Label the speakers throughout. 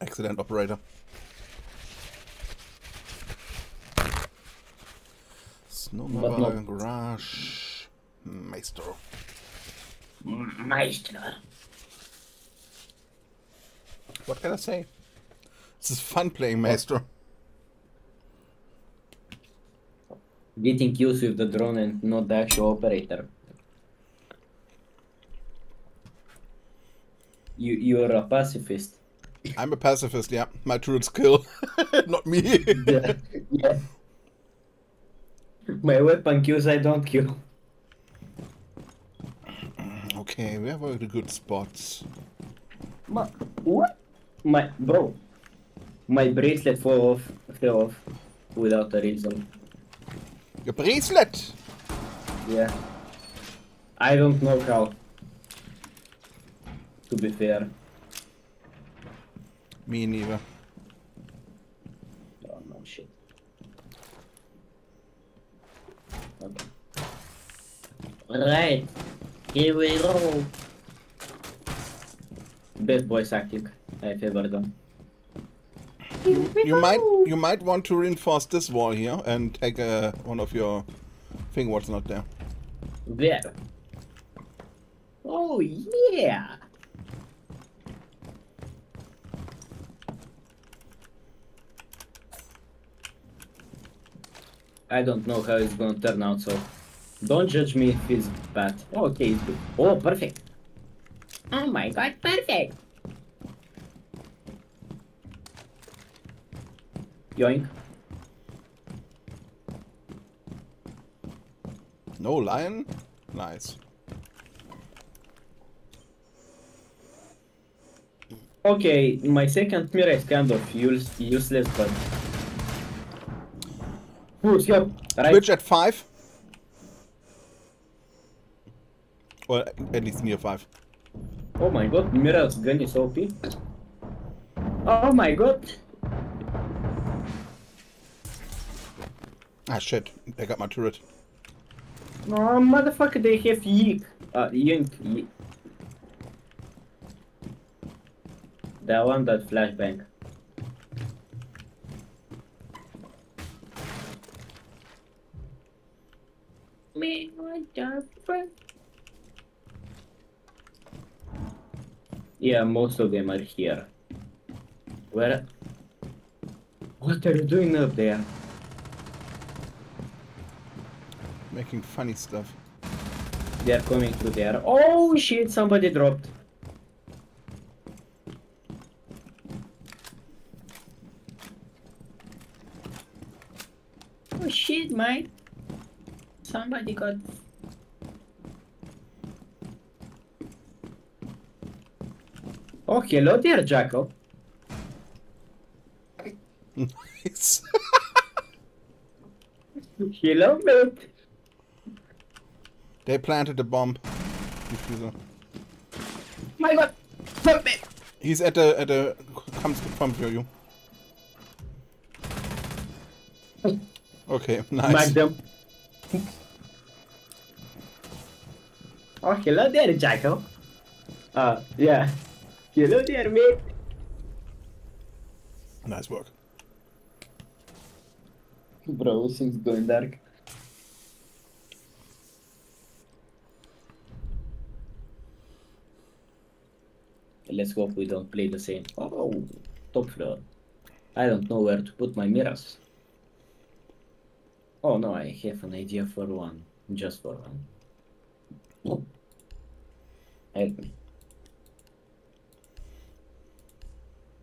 Speaker 1: Excellent operator. Snowmobile garage. Maestro.
Speaker 2: Maestro.
Speaker 1: What can I say? This is fun playing Maestro.
Speaker 2: Getting used with the drone and not the actual operator. You you're a pacifist.
Speaker 1: I'm a pacifist, yeah. My turrets kill, not me.
Speaker 2: yeah. yeah. My weapon kills, I don't kill.
Speaker 1: okay, where were the good spots?
Speaker 2: Ma what? My bro. My bracelet fell off fell off without a reason.
Speaker 1: Your bracelet!
Speaker 2: Yeah. I don't know how. To be fair.
Speaker 1: Me neither.
Speaker 2: Oh no shit. Okay. Alright. Here we go. Best voice acting I've ever done.
Speaker 1: You, you might you might want to reinforce this wall here and take uh, one of your thing what's not there.
Speaker 2: There. Oh yeah. I don't know how it's gonna turn out, so don't judge me if it's bad. Okay, it's good. Oh, perfect. Oh my god, perfect. Yoink.
Speaker 1: No lion? Nice.
Speaker 2: Okay, my second mirror is kind of use useless, but... Push up, right?
Speaker 1: Twitch at 5? Or at least near 5.
Speaker 2: Oh my god, Mira's gun is OP. Oh my god.
Speaker 1: Ah shit, they got my turret.
Speaker 2: Oh motherfucker, they have yeek. Uh, yink. Ye that one that flashbang. The? Yeah, most of them are here. Where? What are you doing up there?
Speaker 1: Making funny stuff.
Speaker 2: They are coming through there. Oh shit, somebody dropped. Oh shit, mate. Somebody got... Oh, hello there, Jacob.
Speaker 1: Nice.
Speaker 2: Hello, mate.
Speaker 1: they planted a bomb.
Speaker 2: My god. Help me.
Speaker 1: He's at the at the comes from you. Okay, nice.
Speaker 2: Smack them. oh, hello there, Jacob. Uh, yeah. Hello there, mate.
Speaker 1: Nice work.
Speaker 2: Bro, things going dark. Let's hope we don't play the same. Oh, top floor. I don't know where to put my mirrors. Oh no, I have an idea for one. Just for one. Help me.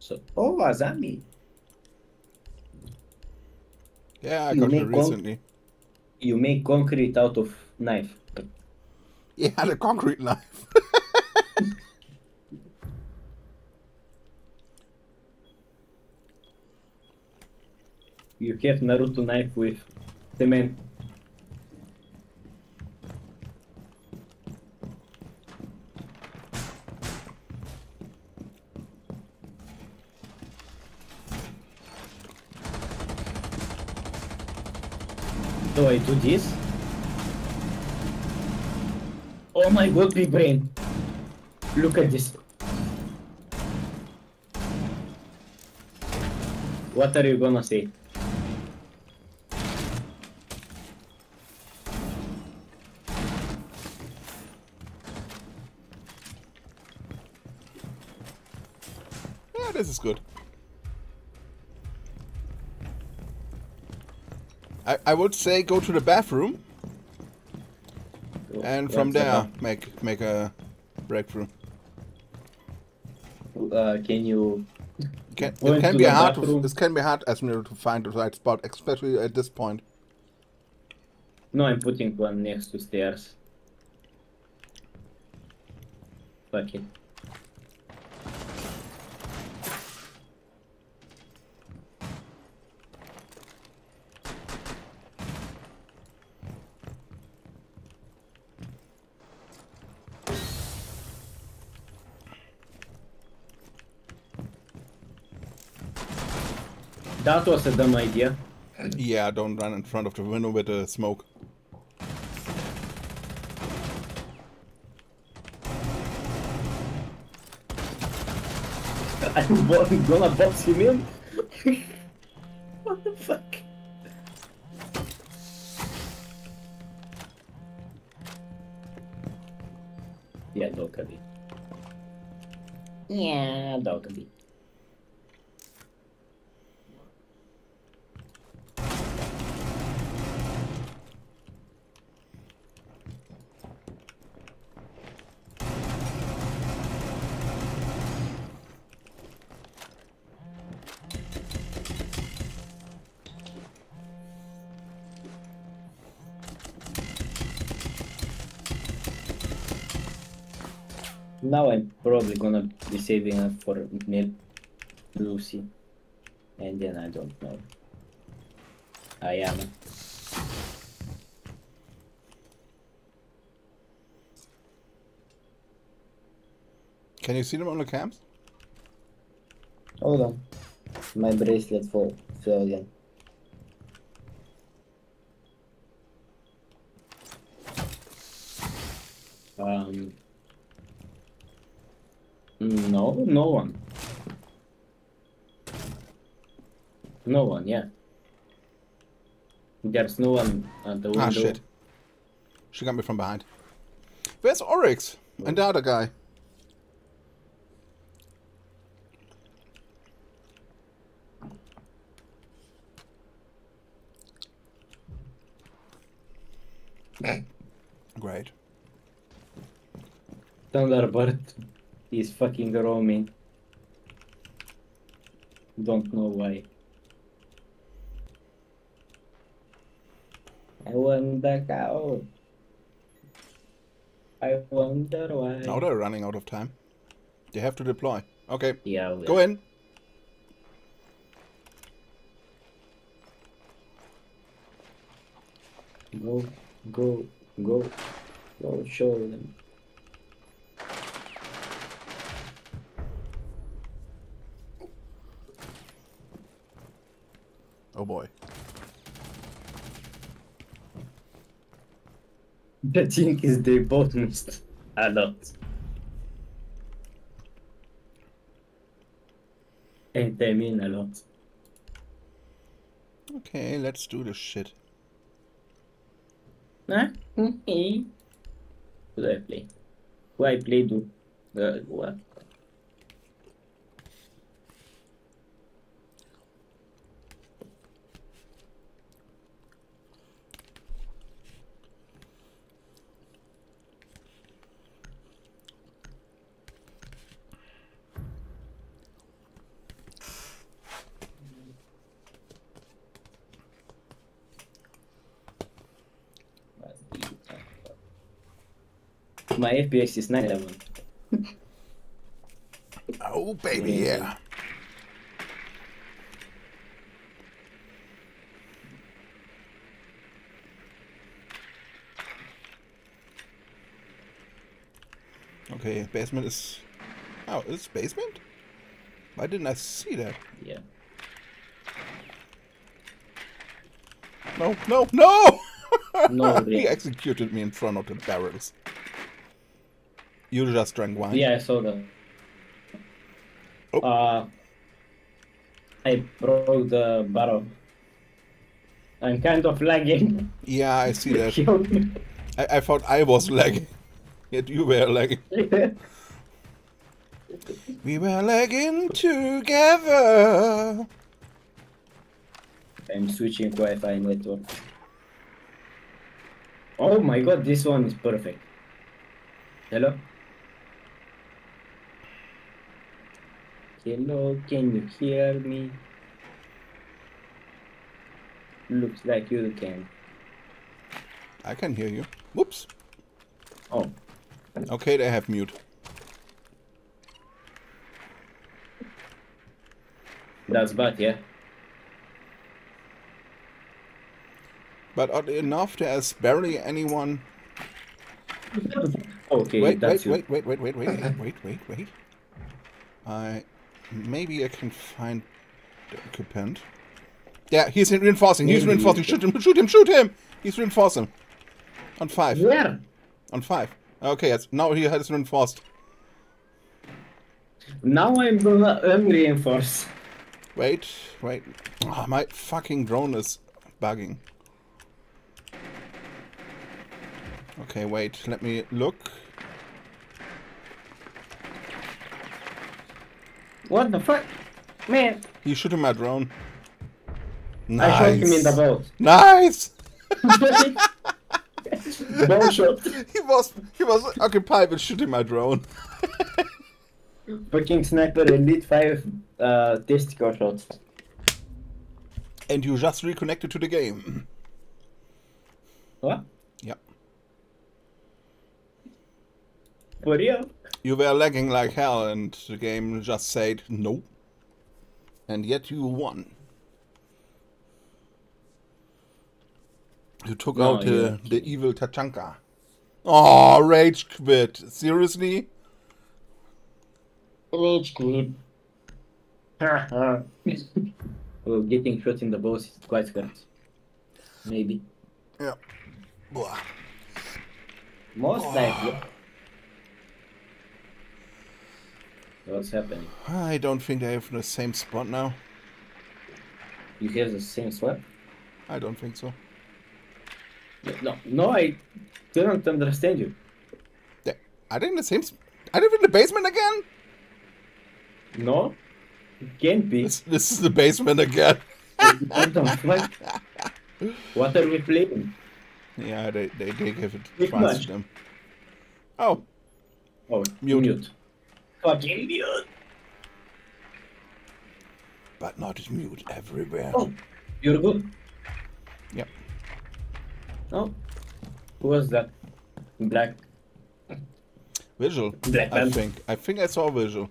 Speaker 2: So, oh, Azami.
Speaker 1: Yeah, I
Speaker 2: You
Speaker 1: got it recently.
Speaker 2: You make concrete out of knife.
Speaker 1: Yeah, the concrete knife.
Speaker 2: You have Naruto knife with cement. do I do this? Oh my god, big brain. Look at this. What are you gonna say?
Speaker 1: I, I would say go to the bathroom and from there make make a breakthrough.
Speaker 2: Uh, can you?
Speaker 1: It can, it can be hard. To, this can be hard as me to find the right spot, especially at this point.
Speaker 2: No, I'm putting one next to stairs. Fuck it. That was a dumb idea.
Speaker 1: Yeah, don't run in front of the window with the smoke.
Speaker 2: I'm gonna box him in? what the fuck? Yeah, Dokkaebi. Yeah, Dokkaebi. Now I'm probably gonna be saving up for Lucy. And then I don't know. I am.
Speaker 1: Can you see them on the cams?
Speaker 2: Hold on. My bracelet fall fell again. Um. No, no one. No one, yeah. There's no one at the window.
Speaker 1: Ah, shit. She got me from behind. Where's Oryx? And the other guy? Great.
Speaker 2: Thunderbird is fucking roaming. Don't know why. I wonder how. I wonder why.
Speaker 1: Now they're running out of time. They have to deploy. Okay,
Speaker 2: Yeah, well,
Speaker 1: go in.
Speaker 2: Go, go, go, go, show them.
Speaker 1: Oh boy.
Speaker 2: The thing is, they both missed a lot. And I mean a lot.
Speaker 1: Okay, let's do this shit.
Speaker 2: Huh? Who do I play? Who I play do? Uh, what? My FPS is 911.
Speaker 1: Oh baby, yeah. Okay, basement is. Oh, it's basement? Why didn't I see that?
Speaker 2: Yeah.
Speaker 1: No, no, no!
Speaker 2: No,
Speaker 1: he executed me in front of the barrels. You just drank wine.
Speaker 2: Yeah, I saw that.
Speaker 1: Oh.
Speaker 2: Uh, I broke the barrel. I'm kind of lagging.
Speaker 1: Yeah, I see that. I, I thought I was lagging. Yet you were lagging. We were lagging together.
Speaker 2: I'm switching Wi-Fi network. Oh my god, this one is perfect. Hello? Hello, can you hear me? Looks like you can.
Speaker 1: I can hear you. Whoops.
Speaker 2: Oh,
Speaker 1: Okay, they have mute.
Speaker 2: that's bad, yeah?
Speaker 1: But oddly enough, there's barely anyone.
Speaker 2: Okay,
Speaker 1: Wait,
Speaker 2: that's
Speaker 1: wait,
Speaker 2: you.
Speaker 1: wait, wait, wait, wait, wait, wait, wait, wait. I maybe I can find the occupant. Yeah, he's in reinforcing. He's reinforcing. Shoot him! Shoot him! Shoot him! He's reinforcing. On five.
Speaker 2: Where?
Speaker 1: On five. Okay, yes. Now he has reinforced.
Speaker 2: Now I'm gonna unreinforce.
Speaker 1: Wait, wait. Ah, my fucking drone is bugging. Okay, wait. Let me look.
Speaker 2: What the fuck? Man,
Speaker 1: He's shooting my drone. Nice.
Speaker 2: I shot him in the boat.
Speaker 1: Nice.
Speaker 2: Bone shot.
Speaker 1: he was he was occupied with shooting my drone.
Speaker 2: Fucking sniper elite 5 uh, testicle shots.
Speaker 1: And you just reconnected to the game.
Speaker 2: What?
Speaker 1: Yep.
Speaker 2: For real?
Speaker 1: You were lagging like hell and the game just said no. And yet you won. You took
Speaker 2: No,
Speaker 1: out uh,
Speaker 2: the,
Speaker 1: the evil Tachanka. Oh, rage quit. Seriously?
Speaker 2: Rage quit. well, getting shot in the boss is quite hurt. Maybe.
Speaker 1: Yeah. Blah.
Speaker 2: Most likely. What's happening?
Speaker 1: I don't think they have the same spot now.
Speaker 2: You have the same spot?
Speaker 1: I don't think so.
Speaker 2: No, no, I don't understand you.
Speaker 1: Are they in the same? Are they in the basement again?
Speaker 2: No? It can't be.
Speaker 1: This, this is the basement again.
Speaker 2: what? What are we playing?
Speaker 1: Yeah, they they, they give it to them. Oh,
Speaker 2: Oh,
Speaker 1: Mute.
Speaker 2: mute. Fucking mute.
Speaker 1: but not as mute everywhere.
Speaker 2: Oh, you're.
Speaker 1: Yep.
Speaker 2: Oh, who was that? Black.
Speaker 1: Visual.
Speaker 2: Black
Speaker 1: I
Speaker 2: man.
Speaker 1: think. I think I saw visual.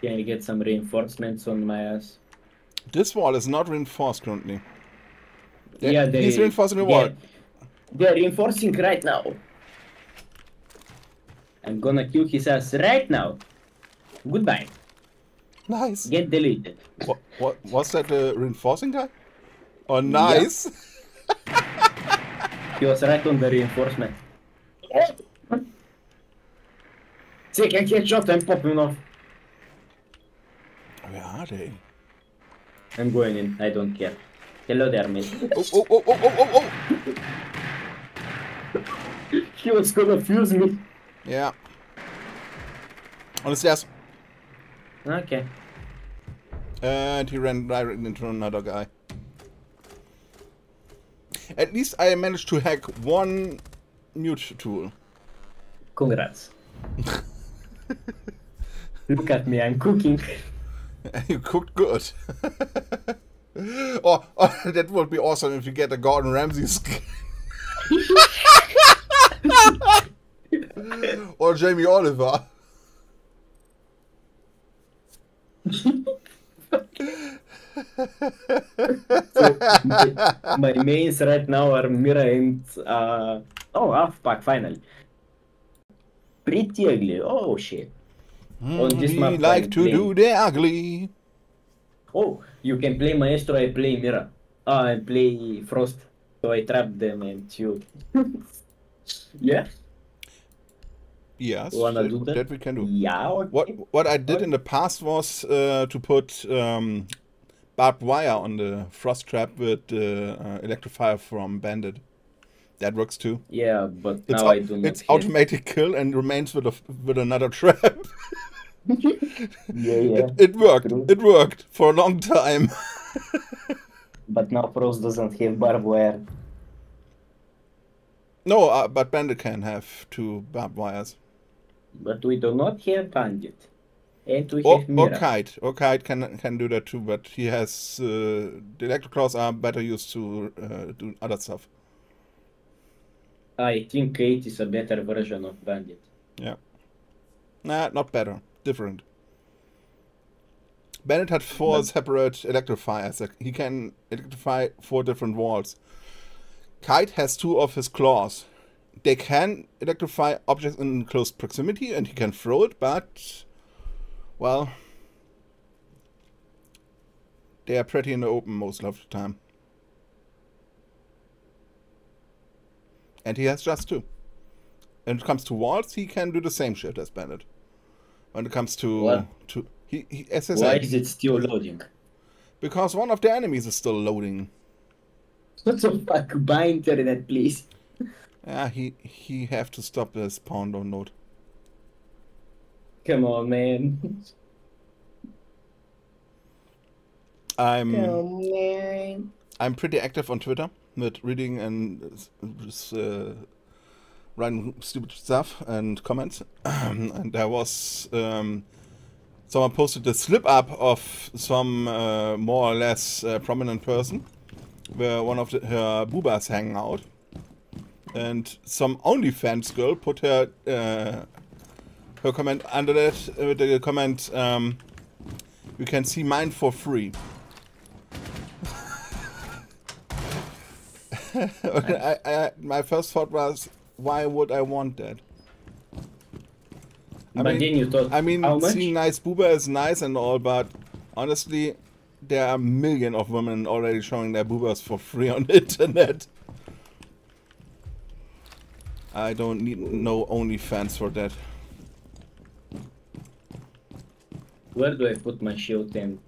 Speaker 2: Can I get some reinforcements on my ass?
Speaker 1: This wall is not reinforced currently. They-
Speaker 2: yeah, they.
Speaker 1: he's reinforcing the
Speaker 2: they-
Speaker 1: wall.
Speaker 2: They're reinforcing right now. I'm gonna kill his ass right now. Goodbye.
Speaker 1: Nice.
Speaker 2: Get deleted.
Speaker 1: What, what was that the reinforcing guy? Oh, nice.
Speaker 2: He was right on the reinforcement. Second headshot, I'm popping off.
Speaker 1: Where are they?
Speaker 2: I'm going in, I don't care. Hello there, mate.
Speaker 1: Oh, oh, oh, oh, oh, oh, oh.
Speaker 2: he was gonna fuse me.
Speaker 1: Yeah. On the stairs.
Speaker 2: Okay.
Speaker 1: And he ran directly into another guy. At least I managed to hack one mute tool.
Speaker 2: Congrats. Look at me, I'm cooking.
Speaker 1: you cooked good. or, or that would be awesome if you get a Gordon Ramsay skin. or Jamie Oliver.
Speaker 2: So, my, my mains right now are Mira and uh oh half pack finally. Pretty ugly. Oh shit. On this
Speaker 1: we
Speaker 2: map,
Speaker 1: like
Speaker 2: I'm
Speaker 1: to do the ugly.
Speaker 2: Oh, you can play Maestro, I play Mira. Ah, I play Frost. So I trap them and you. yeah?
Speaker 1: Yes,
Speaker 2: Wanna
Speaker 1: that,
Speaker 2: do that?
Speaker 1: that we can do.
Speaker 2: Yeah, okay.
Speaker 1: What what I did
Speaker 2: What?
Speaker 1: in the past was uh, to put um, barbed wire on the frost trap with uh, uh, electrifier from Bandit. That works too.
Speaker 2: Yeah, but
Speaker 1: It's,
Speaker 2: now I do not
Speaker 1: it's
Speaker 2: have-
Speaker 1: automatic kill and remains with a, with another trap.
Speaker 2: Yeah, yeah.
Speaker 1: It, it worked.
Speaker 2: True.
Speaker 1: It worked for a long time.
Speaker 2: But now Frost doesn't have barbed wire.
Speaker 1: no, uh, but Bandit can have two barbed wires.
Speaker 2: But we do not have Bandit. And we
Speaker 1: Or,
Speaker 2: have
Speaker 1: or Kaid. Or Kaid can can do that too, but he has uh, the electric claws are better used to uh, do other stuff.
Speaker 2: I think Kaid is a better version of Bandit. Yeah.
Speaker 1: Nah, not better. Different. Bandit had four
Speaker 2: But-
Speaker 1: separate electrifiers. He can electrify four different walls. Kaid has two of his claws. They can electrify objects in close proximity and he can throw it, but. Well. They are pretty in the open most of the time. And he has just two. When it comes to walls, he can do the same shit as Bandit. When it comes to
Speaker 2: What?
Speaker 1: to he, he as I
Speaker 2: Why
Speaker 1: said,
Speaker 2: is it still loading?
Speaker 1: because one of the enemies is still loading.
Speaker 2: What the fuck? Buy internet, please.
Speaker 1: Yeah, he he have to stop the spawn download.
Speaker 2: Come on, man.
Speaker 1: I'm
Speaker 2: Come on, man.
Speaker 1: I'm pretty active on Twitter with reading and uh, writing stupid stuff and comments. and there was um, someone posted a slip up of some uh, more or less uh, prominent person where one of the, her boobas hanging out. And some OnlyFans girl put her uh, her comment under that with the comment, um, "You can see mine for free." I, I, my first thought was, why would I want that? I
Speaker 2: but
Speaker 1: mean-
Speaker 2: you thought,
Speaker 1: I mean, seeing nice booba is nice and all, but honestly, there are a million of women already showing their boobas for free on the internet. I don't need no OnlyFans for that.
Speaker 2: Where do I put my shield and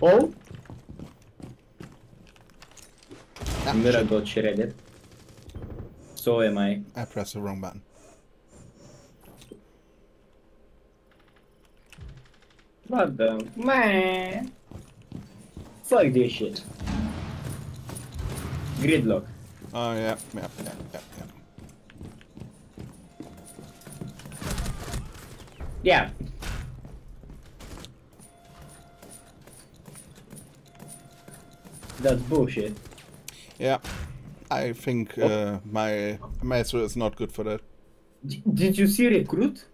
Speaker 2: Oh,
Speaker 1: Ah,
Speaker 2: Mira
Speaker 1: shit,
Speaker 2: got shredded. So am I.
Speaker 1: I pressed the wrong button.
Speaker 2: What the man? Fuck this shit. Gridlock.
Speaker 1: Oh yeah, yeah, yeah, yeah, yeah.
Speaker 2: Yeah. That's bullshit.
Speaker 1: Yeah, I think uh, my maestro is not good for that.
Speaker 2: D- did you see Recruit?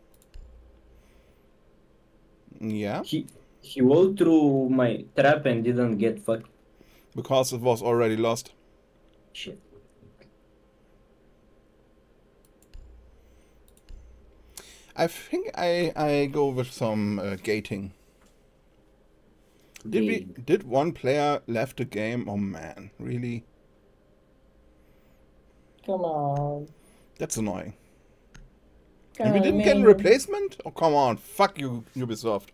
Speaker 1: Yeah,
Speaker 2: He he walled through my trap and didn't get fucked.
Speaker 1: because it was already lost.
Speaker 2: Shit.
Speaker 1: I think I I go with some uh, gating. Did we did one player left the game? Oh man, really?
Speaker 2: Come on.
Speaker 1: That's annoying.
Speaker 2: Come
Speaker 1: And we didn't get a replacement? Oh come on, fuck you, Ubisoft.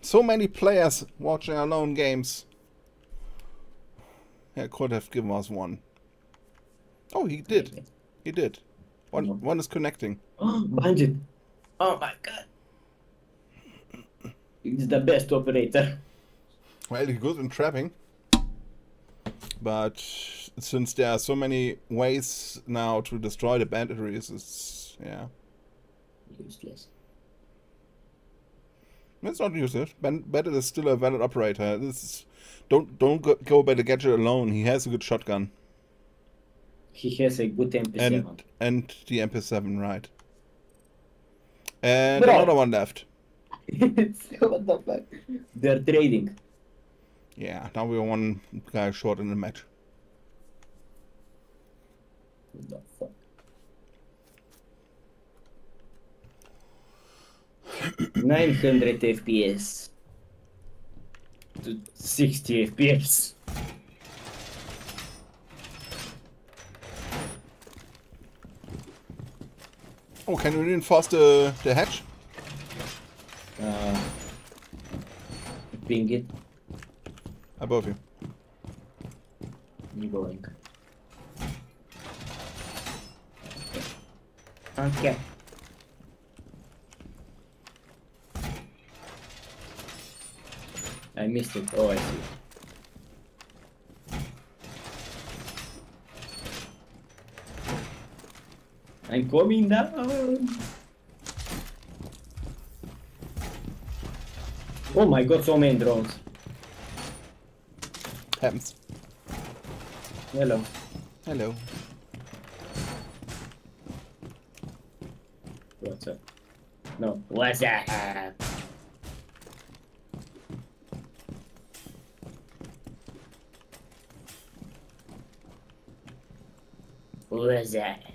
Speaker 1: So many players watching alone games. Yeah, could have given us one. Oh, he did. He did. One one is connecting.
Speaker 2: Oh. Oh my god. He's the best operator.
Speaker 1: Well, he's good in trapping. But since there are so many ways now to destroy the batteries, it's yeah.
Speaker 2: Useless.
Speaker 1: It's not useless. Ben is still a valid operator. This is Don't don't go, go by the gadget alone. He has a good shotgun
Speaker 2: He has a good MP7.
Speaker 1: and and the MP7, right? And
Speaker 2: Bro.
Speaker 1: another one left.
Speaker 2: what the fuck? They're trading.
Speaker 1: Yeah, now we're one guy short in the match.
Speaker 2: What the fuck? Nine hundred FPS to sixty FPS.
Speaker 1: Oh, can you reinforce the the hatch?
Speaker 2: Uh, ping it.
Speaker 1: Above you.
Speaker 2: I'm going. Okay. I missed it. Oh, I see. I'm coming down. Oh my god, so many drones.
Speaker 1: Happens.
Speaker 2: Hello.
Speaker 1: Hello.
Speaker 2: What's up? No. What's up? What's that?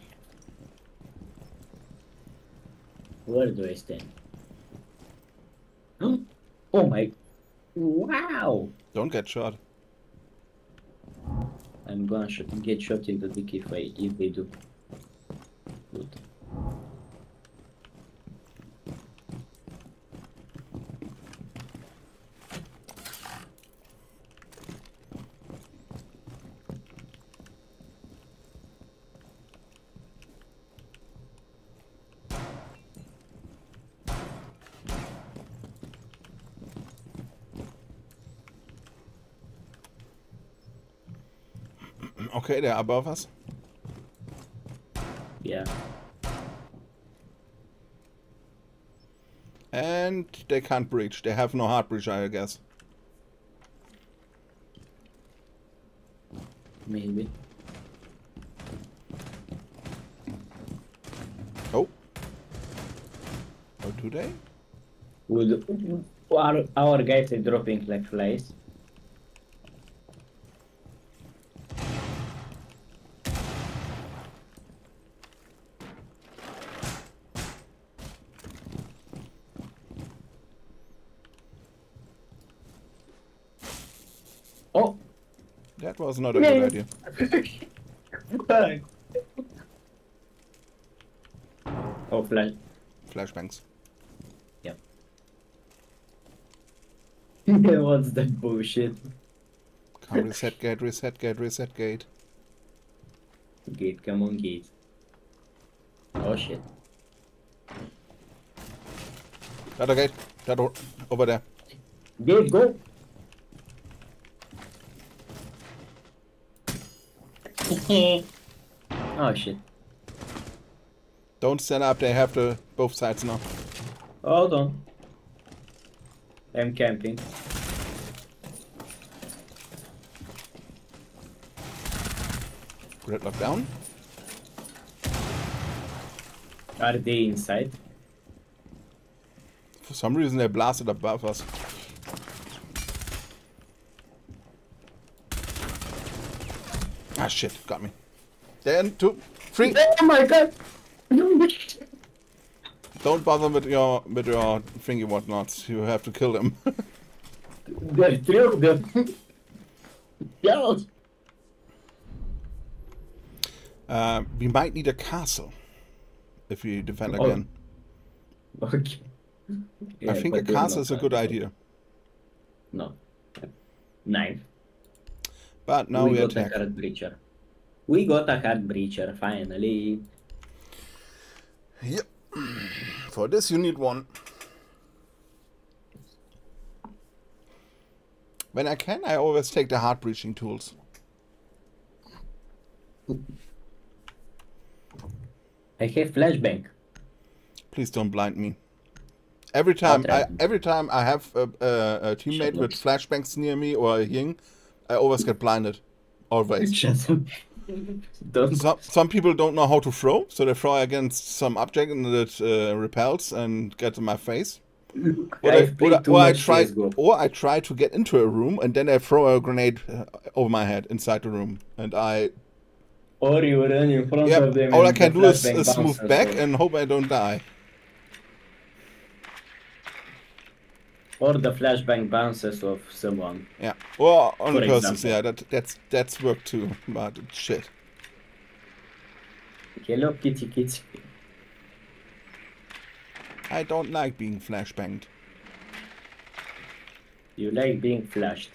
Speaker 2: Where do I stand? Oh my! Wow!
Speaker 1: Don't get shot.
Speaker 2: I'm gonna sh get shot in the dick if I if they do. Good.
Speaker 1: Okay, they're above us.
Speaker 2: Yeah.
Speaker 1: And they can't breach. They have no hard breach, I guess.
Speaker 2: Maybe.
Speaker 1: Oh. Or do they?
Speaker 2: Would our our guys are dropping like flies. Oh,
Speaker 1: That was not a good
Speaker 2: Yes.
Speaker 1: idea.
Speaker 2: oh, flash.
Speaker 1: Flashbangs.
Speaker 2: What's that bullshit?
Speaker 1: Come reset gate, reset gate, reset gate.
Speaker 2: Gate, come on, gate. Oh shit.
Speaker 1: That gate. That o- over there.
Speaker 2: Gate, go! Oh shit.
Speaker 1: Don't stand up. They have the both sides now.
Speaker 2: Hold on. I'm camping.
Speaker 1: Gridlock down.
Speaker 2: Are they inside?
Speaker 1: For some reason, they blasted above us. Shit. Got me. Then, two, three.
Speaker 2: Oh my god!
Speaker 1: Don't bother with your with your thingy whatnots. You have to kill them.
Speaker 2: there are three of them. yeah.
Speaker 1: uh, we might need a castle if we defend
Speaker 2: Oh,
Speaker 1: again.
Speaker 2: Okay.
Speaker 1: I think a castle is a good idea.
Speaker 2: No. Nine.
Speaker 1: But now
Speaker 2: we
Speaker 1: we, attack.
Speaker 2: a breacher. We got a hard breacher, finally.
Speaker 1: Yep. For this, you need one. When I can, I always take the hard breaching tools.
Speaker 2: I have flashbang.
Speaker 1: Please don't blind me. Every time, I, every time I have a, a, a teammate with flashbangs near me or a ying, I always get blinded. Always.
Speaker 2: Shut up. Don't.
Speaker 1: some some people don't know how to throw, so they throw against some object and it uh, repels and gets in my face. Or, I,
Speaker 2: I've
Speaker 1: or,
Speaker 2: played
Speaker 1: I-
Speaker 2: too
Speaker 1: or I try,
Speaker 2: CS:GO.
Speaker 1: or I try to get into a room and then I throw a grenade uh, over my head inside the room, and I
Speaker 2: Or you run in front
Speaker 1: yeah.
Speaker 2: of them.
Speaker 1: All I can do is, is move back
Speaker 2: off.
Speaker 1: and hope I don't die.
Speaker 2: Or the flashbang bounces off someone.
Speaker 1: Yeah, or on
Speaker 2: For
Speaker 1: persons.
Speaker 2: example.
Speaker 1: Yeah, that that's that's work too, but shit.
Speaker 2: Hello, kitty kitty.
Speaker 1: I don't like being flashbanged.
Speaker 2: You like being flashed.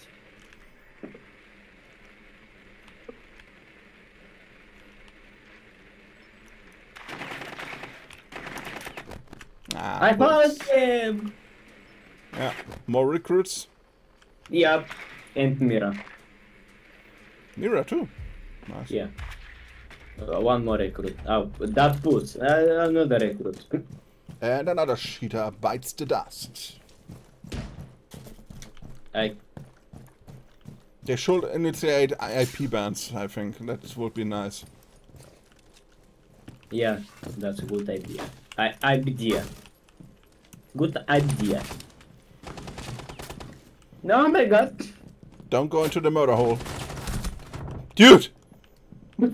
Speaker 1: Ah,
Speaker 2: I found him!
Speaker 1: Yeah, more recruits.
Speaker 2: Yep. And Mira.
Speaker 1: Mira too. Nice.
Speaker 2: Yeah. Uh, one more recruit. Oh, that puts. Uh, another recruit.
Speaker 1: And another cheater bites the dust.
Speaker 2: I
Speaker 1: They should initiate IP bans, I think. That would be nice.
Speaker 2: yeah, that's a good idea. I idea. Good idea. No, oh my god.
Speaker 1: Don't go into the motor hole. Dude!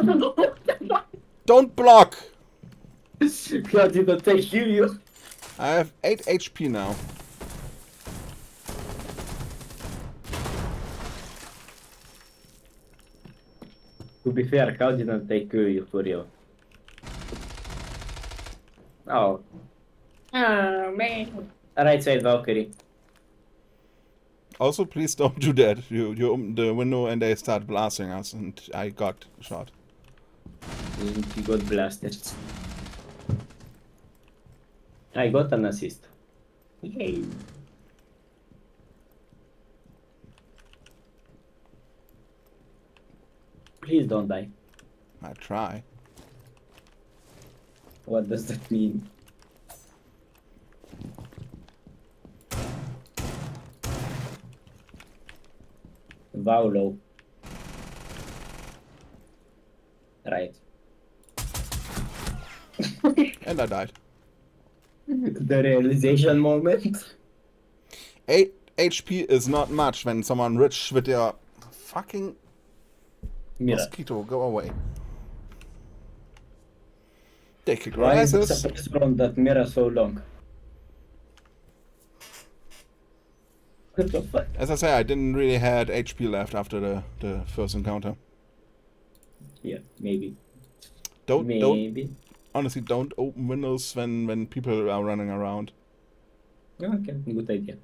Speaker 1: Don't block!
Speaker 2: How did I take you?
Speaker 1: I have 8 HP now.
Speaker 2: To be fair, how didn't they kill you for real? Oh. Oh man. Right side Valkyrie.
Speaker 1: Also, please don't do that. You you open the window and they start blasting us, and I got shot.
Speaker 2: And you got blasted. I got an assist. Yay. Please don't die.
Speaker 1: I try.
Speaker 2: What does that mean? Vaulo. Right.
Speaker 1: And I died.
Speaker 2: the realization moment.
Speaker 1: 8 HP is not much when someone rich with their fucking
Speaker 2: Mira.
Speaker 1: mosquito go away. They kick
Speaker 2: Why is the
Speaker 1: rises.
Speaker 2: suppressor from that mirror so long? What the fuck?
Speaker 1: As I say, I didn't really had HP left after the, the first encounter.
Speaker 2: Yeah, maybe.
Speaker 1: Don't don't honestly don't open windows when when people are running around.
Speaker 2: Okay, good idea.